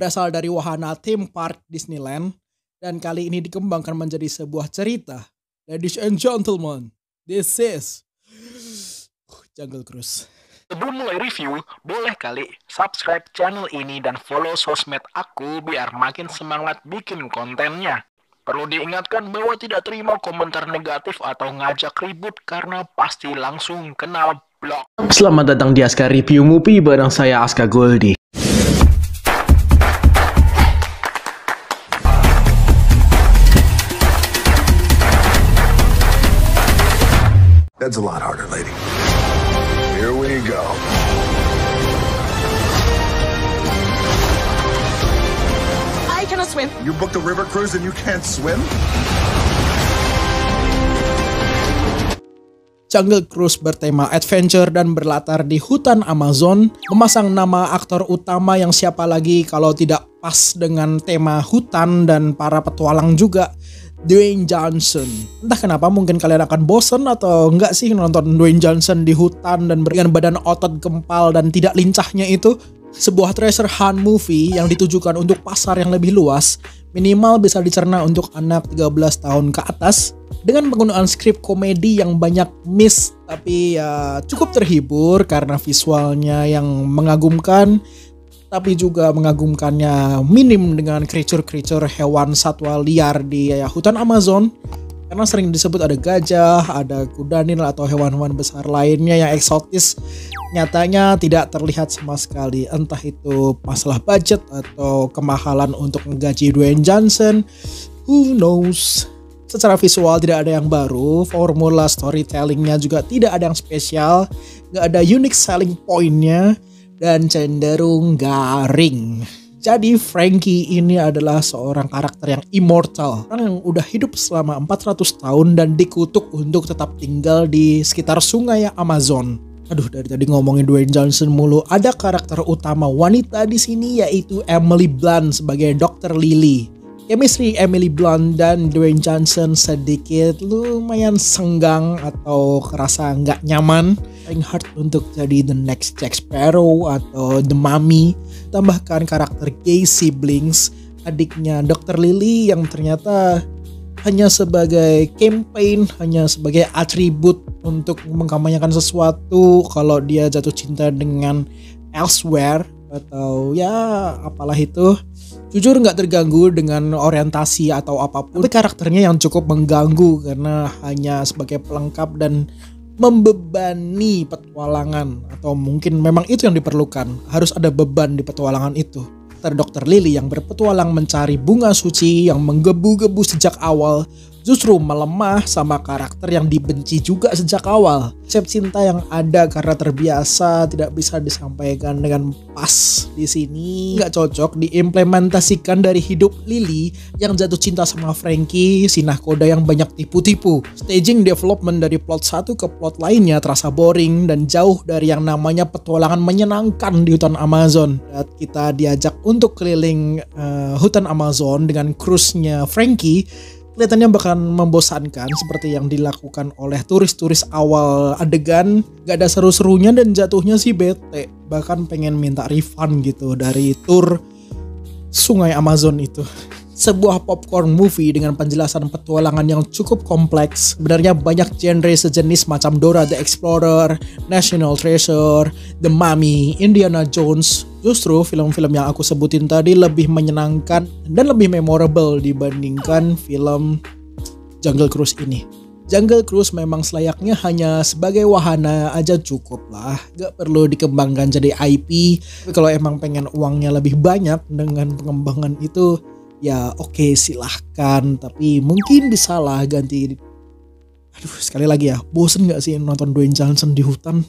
berasal dari wahana theme park Disneyland dan kali ini dikembangkan menjadi sebuah cerita. Ladies and gentlemen, this is Jungle Cruise. Sebelum mulai review, boleh kali subscribe channel ini dan follow sosmed aku biar makin semangat bikin kontennya. Perlu diingatkan bahwa tidak terima komentar negatif atau ngajak ribut karena pasti langsung kena blok. Selamat datang di Aska Review Movie bareng saya Aska Goldie. That's a lot harder, lady. Here we go. I cannot swim. You booked a river cruise and you can't swim? Jungle Cruise bertema adventure dan berlatar di hutan Amazon, memasang nama aktor utama yang siapa lagi kalau tidak pas dengan tema hutan dan para petualang juga, Dwayne Johnson. Entah kenapa mungkin kalian akan bosen atau enggak sih nonton Dwayne Johnson di hutan dan dengan badan otot gempal dan tidak lincahnya itu. Sebuah treasure hunt movie yang ditujukan untuk pasar yang lebih luas, minimal bisa dicerna untuk anak 13 tahun ke atas dengan penggunaan skrip komedi yang banyak miss tapi ya cukup terhibur karena visualnya yang mengagumkan tapi juga mengagumkannya minim dengan creature-creature hewan satwa liar di ya, hutan Amazon. Karena sering disebut ada gajah, ada kuda nil atau hewan-hewan besar lainnya yang eksotis. Nyatanya tidak terlihat sama sekali. Entah itu masalah budget atau kemahalan untuk menggaji Dwayne Johnson. Who knows? Secara visual tidak ada yang baru. Formula storytellingnya juga tidak ada yang spesial. Nggak ada unique selling pointnya dan cenderung garing jadi Frankie ini adalah seorang karakter yang immortal, orang yang udah hidup selama 400 tahun dan dikutuk untuk tetap tinggal di sekitar sungai Amazon. Aduh dari tadi ngomongin Dwayne Johnson mulu, ada karakter utama wanita di sini yaitu Emily Blunt sebagai Dr. Lily. Chemistry Emily Blunt dan Dwayne Johnson sedikit lumayan senggang atau kerasa nggak nyaman. Trying hard untuk jadi the next Jack Sparrow atau the Mummy. Tambahkan karakter gay siblings, adiknya Dr. Lily yang ternyata hanya sebagai campaign, hanya sebagai atribut untuk mengkampanyekan sesuatu kalau dia jatuh cinta dengan elsewhere atau ya apalah itu jujur nggak terganggu dengan orientasi atau apa pun tapi karakternya yang cukup mengganggu karena hanya sebagai pelengkap dan membebani petualangan atau mungkin memang itu yang diperlukan harus ada beban di petualangan itu. Dr. Lily yang berpetualang mencari bunga suci yang menggebu-gebu sejak awal justru melemah sama karakter yang dibenci juga sejak awal. Konsep cinta yang ada karena terbiasa tidak bisa disampaikan dengan pas di sini nggak cocok diimplementasikan dari hidup Lily yang jatuh cinta sama Frankie, si nahkoda yang banyak tipu-tipu. Staging development dari plot satu ke plot lainnya terasa boring dan jauh dari yang namanya petualangan menyenangkan di hutan Amazon. Kita diajak untuk keliling uh, hutan Amazon dengan cruise-nya Frankie kelihatannya bahkan membosankan seperti yang dilakukan oleh turis-turis awal adegan gak ada seru-serunya dan jatuhnya sih bete bahkan pengen minta refund gitu dari tour sungai Amazon itu sebuah popcorn movie dengan penjelasan petualangan yang cukup kompleks. Sebenarnya banyak genre sejenis macam Dora the Explorer, National Treasure, The Mummy, Indiana Jones. Justru film-film yang aku sebutin tadi lebih menyenangkan dan lebih memorable dibandingkan film Jungle Cruise ini. Jungle Cruise memang selayaknya hanya sebagai wahana aja cukup lah. Gak perlu dikembangkan jadi IP. Tapi kalau emang pengen uangnya lebih banyak dengan pengembangan itu, ya oke okay, silahkan tapi mungkin bisa lah ganti aduh sekali lagi ya bosen gak sih nonton Dwayne Johnson di hutan